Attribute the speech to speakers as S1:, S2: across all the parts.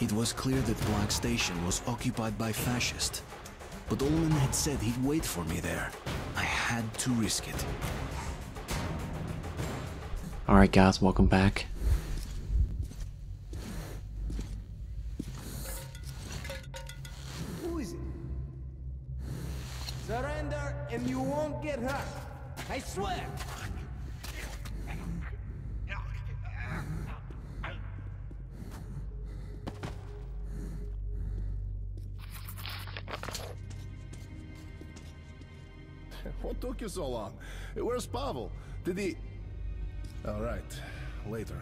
S1: It was clear that Black Station was occupied by fascists. But Ulman had said he'd wait for me there. I had to risk it.
S2: Alright guys, welcome back.
S3: Who is it? Surrender and you won't get hurt. I swear.
S4: So long? Where's Pavel? Did he... All right, later.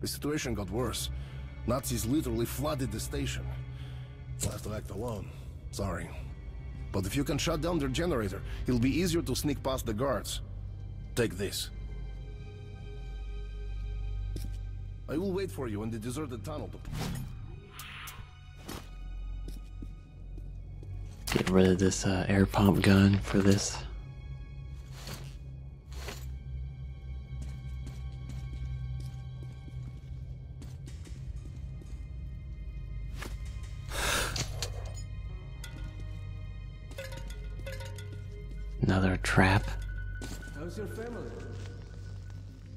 S4: The situation got worse. Nazis literally flooded the station. I'll have to act alone. Sorry. But if you can shut down their generator, it'll be easier to sneak past the guards. Take this. I will wait for you in the deserted tunnel.
S2: Get rid of this uh, air pump gun for this.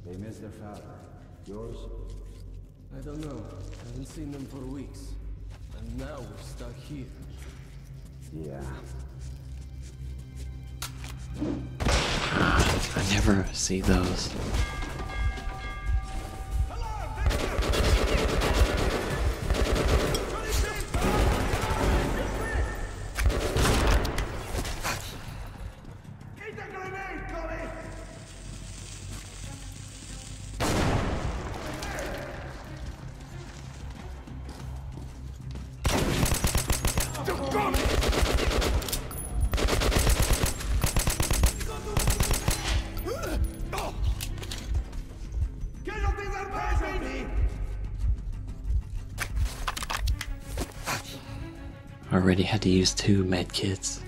S3: They miss their father. Yours? I don't know. I haven't seen them for weeks. And now we're stuck here. Yeah.
S2: I never see those. Already had to use two med kits.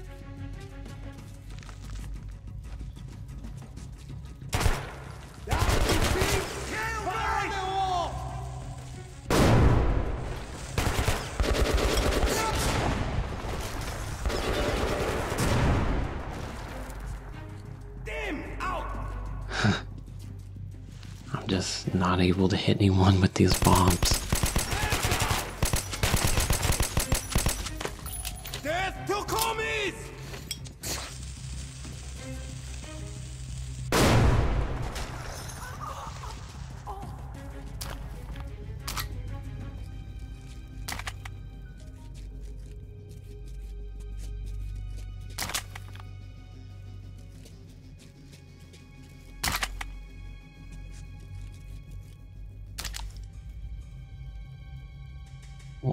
S2: I'm just not able to hit anyone with these bombs.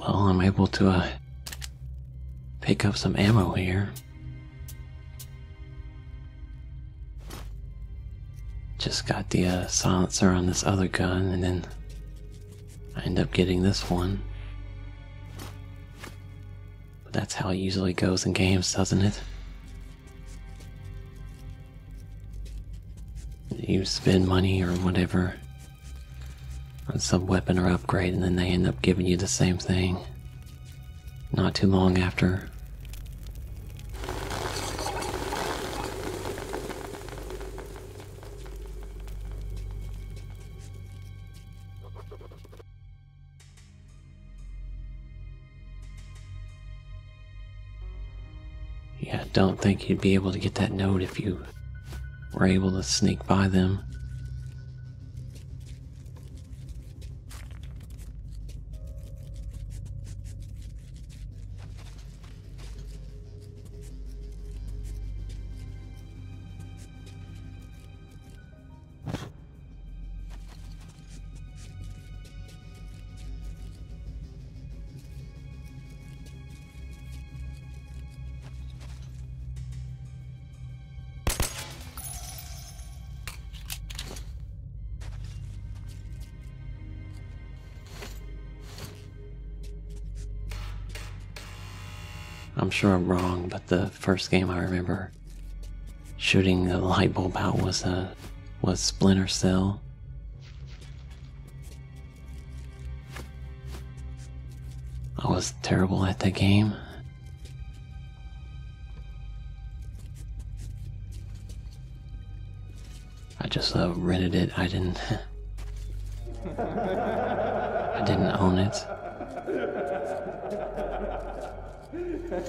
S2: Well, I'm able to uh, pick up some ammo here. Just got the uh, silencer on this other gun, and then I end up getting this one. But that's how it usually goes in games, doesn't it? You spend money or whatever on some weapon or upgrade, and then they end up giving you the same thing not too long after. Yeah, don't think you'd be able to get that note if you were able to sneak by them. I'm sure I'm wrong, but the first game I remember shooting the light bulb out was uh, was Splinter Cell. I was terrible at the game. I just uh, rented it. I didn't. I didn't own it.
S5: Well,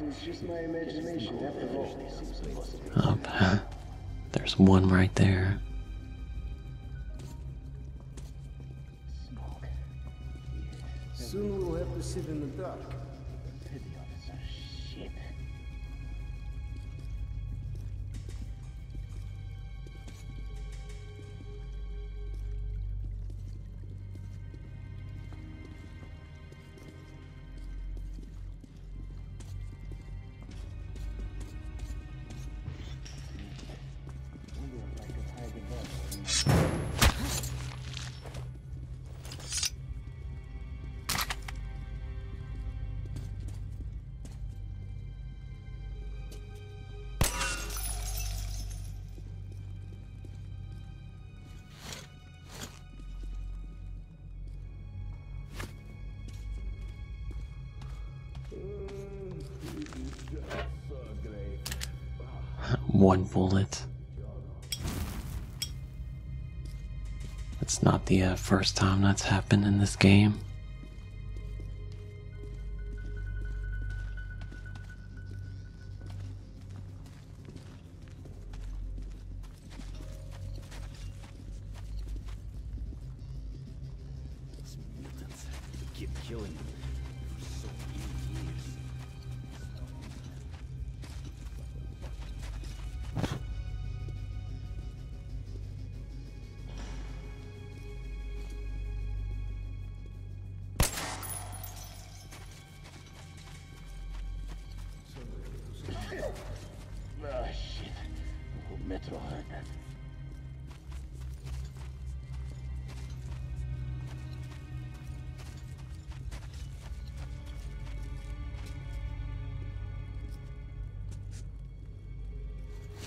S5: it's just my imagination after all.
S2: Oh, Up. There's one right there.
S6: Soon we'll have to sit in the dark.
S2: One bullet. It's not the uh, first time that's happened in this game.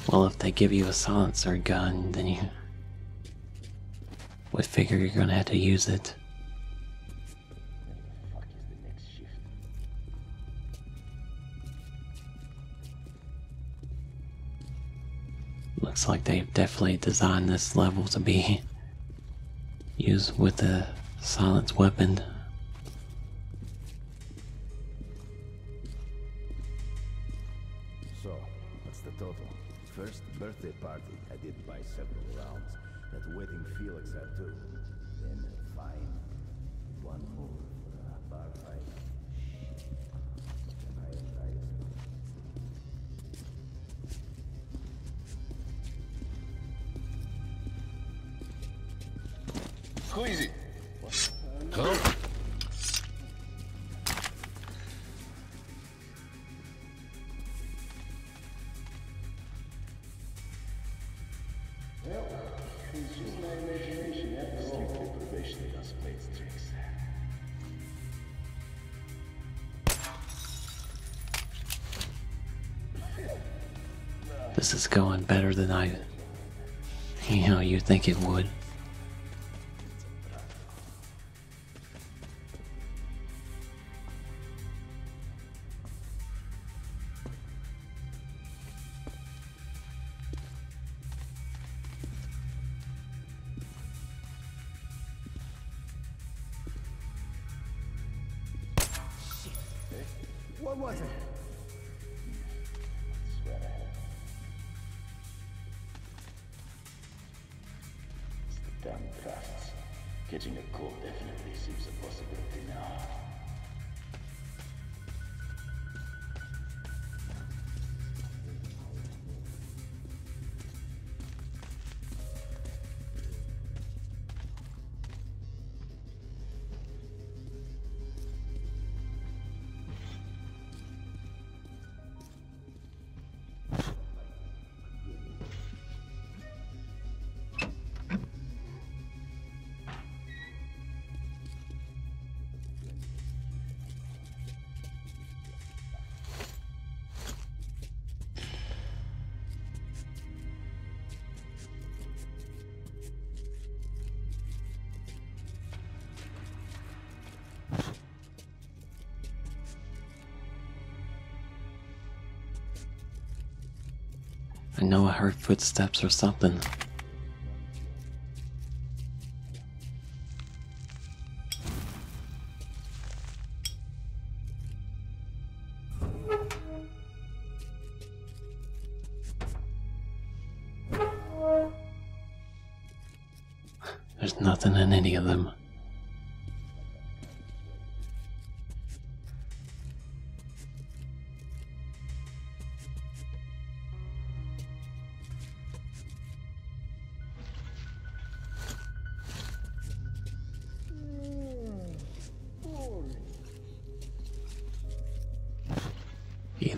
S2: Well, if they give you a silencer gun, then you would figure you're gonna have to use it. Looks like they've definitely designed this level to be used with a silence weapon.
S7: Birthday party, I did buy several rounds. That wedding Felix had too. Then, fine. One more for a bar fight.
S2: This is going better than I, you know, you think it would.
S6: What was it?
S5: It's the damn drafts. Catching a cold definitely seems a possibility now.
S2: I know I heard footsteps or something.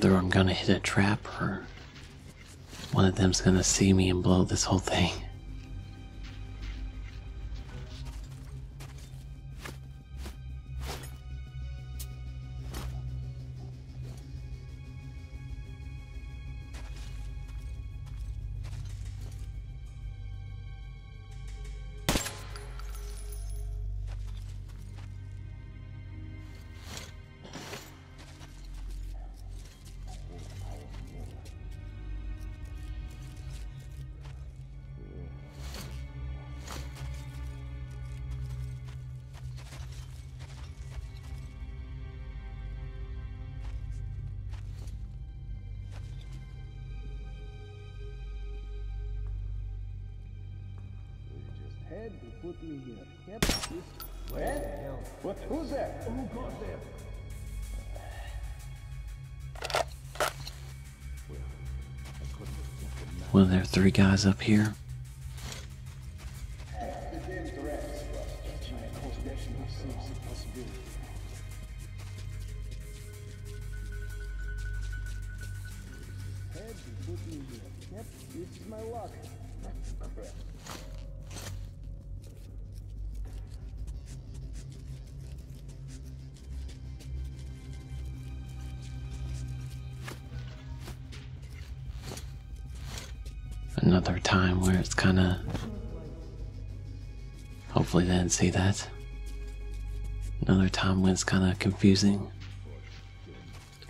S2: I'm gonna hit a trap or one of them's gonna see me and blow this whole thing.
S3: Had to put me here. Yep. This... Where? What? Who's that? Who got there?
S2: Well, there are three guys up here.
S3: Had to put me here. Yep. This is my luck.
S2: Another time where it's kind of. Hopefully, they didn't see that. Another time when it's kind of confusing.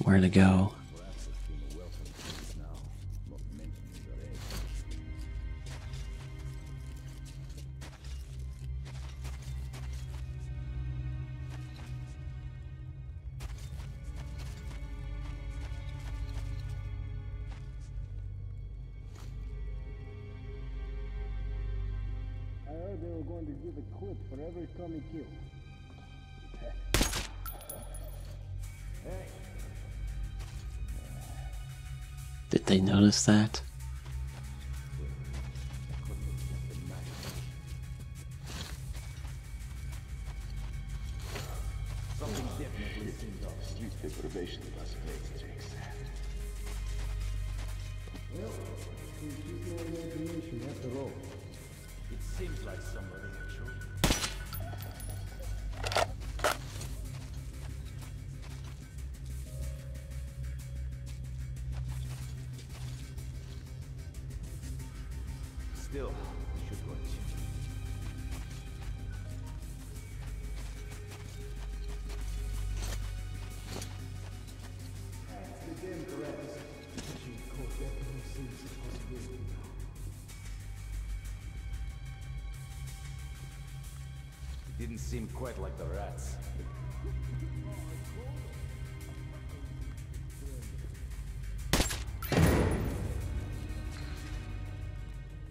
S2: Where to go.
S3: They were going to give a clip for every.
S2: Did they notice that?
S7: Seems like somebody. Still, didn't seem quite like the rats.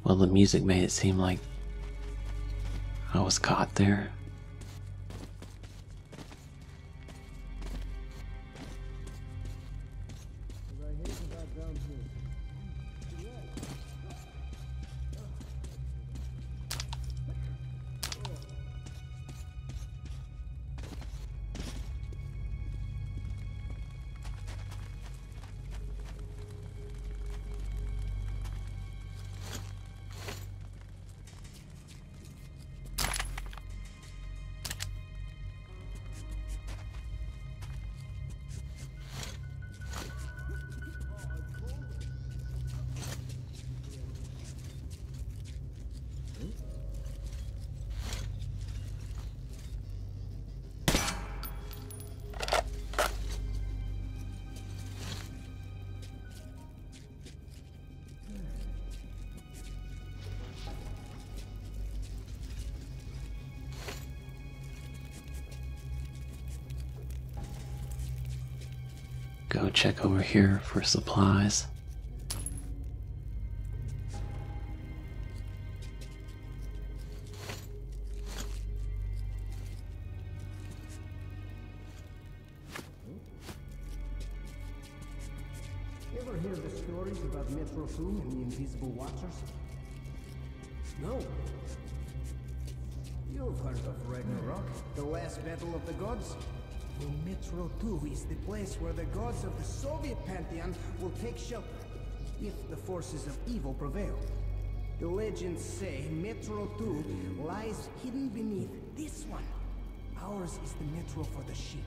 S2: Well, the music made it seem like I was caught there. Go check over here for supplies.
S3: Ever hear the stories about Metro 2 and the Invisible Watchers?
S6: No.
S3: You've heard of Ragnarok, the last battle of the gods? Well, Metro 2 is the place where the gods of the Soviet pantheon will take shelter, if the forces of evil prevail. The legends say Metro 2 lies hidden beneath this one. Ours is the Metro for the sheep,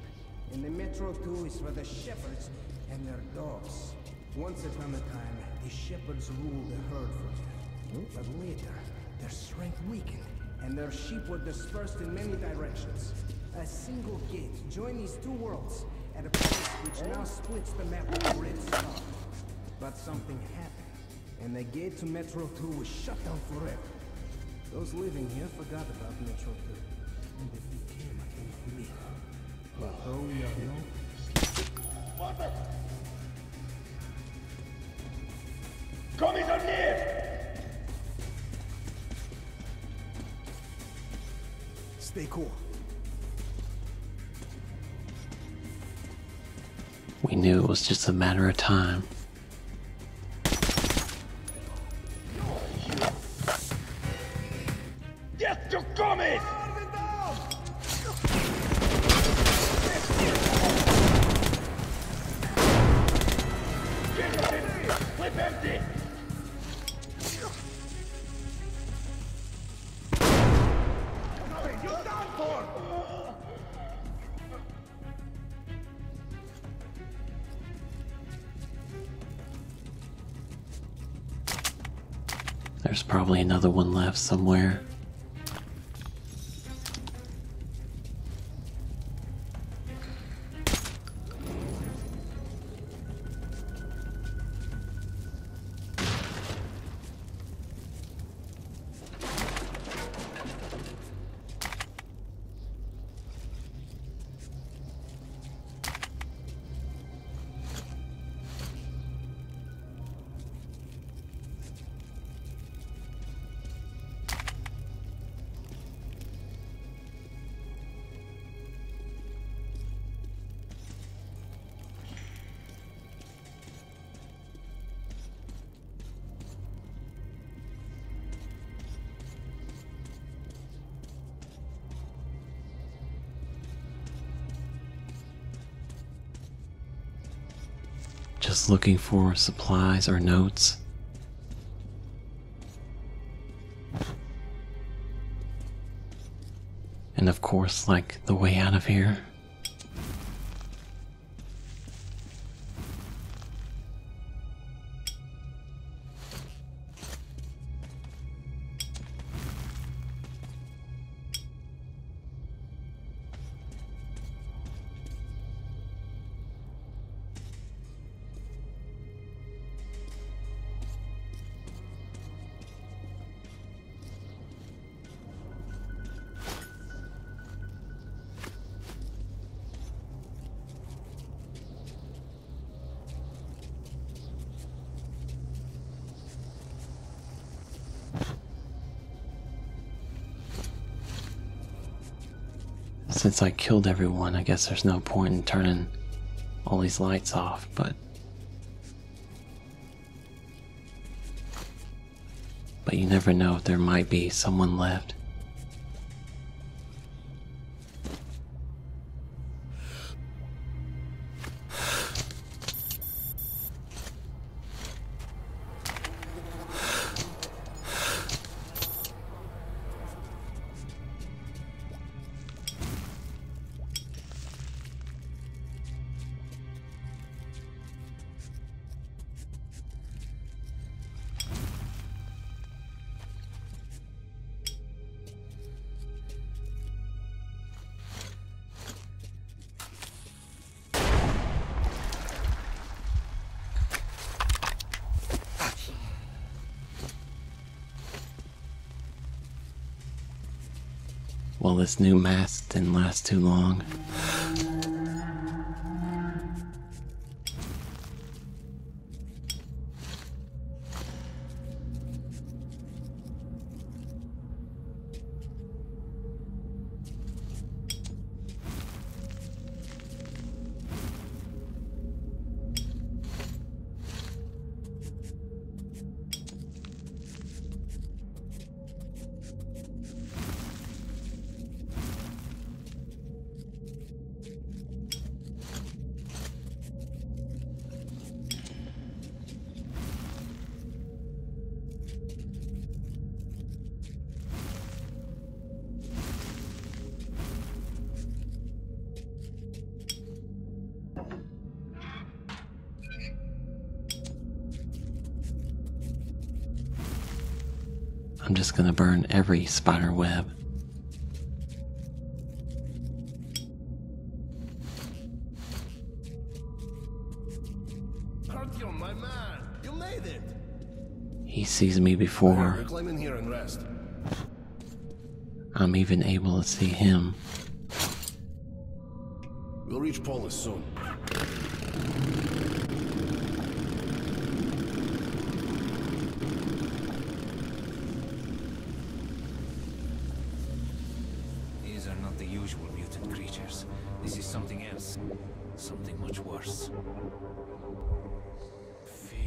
S3: and the Metro 2 is for the shepherds and their dogs. Once upon a time, the shepherds ruled the herd for them. But later, their strength weakened, and their sheep were dispersed in many directions. A single gate joined these two worlds at a place which now splits the map the Red Star. But something happened, and the gate to Metro 2 was shut down forever. Those living here forgot about Metro 2, and if it became a complete. But though we are no
S5: Kommissar ner!
S3: Stay cool.
S2: We knew it was just a matter of time. There's probably another one left somewhere. Just looking for supplies or notes. And of course, like the way out of here. Since I killed everyone, I guess there's no point in turning all these lights off, but. But you never know if there might be someone left. Well, this new mask didn't last too long. I'm just gonna burn every spider web.
S4: Artyom, my man, you made it.
S2: He sees me before
S4: We're here and rest.
S2: I'm even able to see him.
S4: We'll reach Polis soon.
S6: Something much worse. Fear.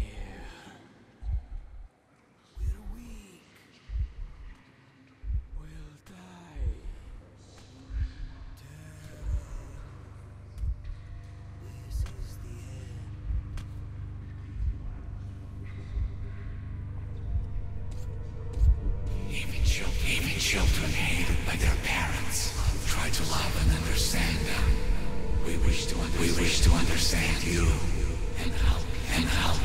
S6: We're weak. We'll die. Terror. This is the end.
S1: Even children, children hated by their parents try to love and understand them. We wish to we wish to understand you and help and help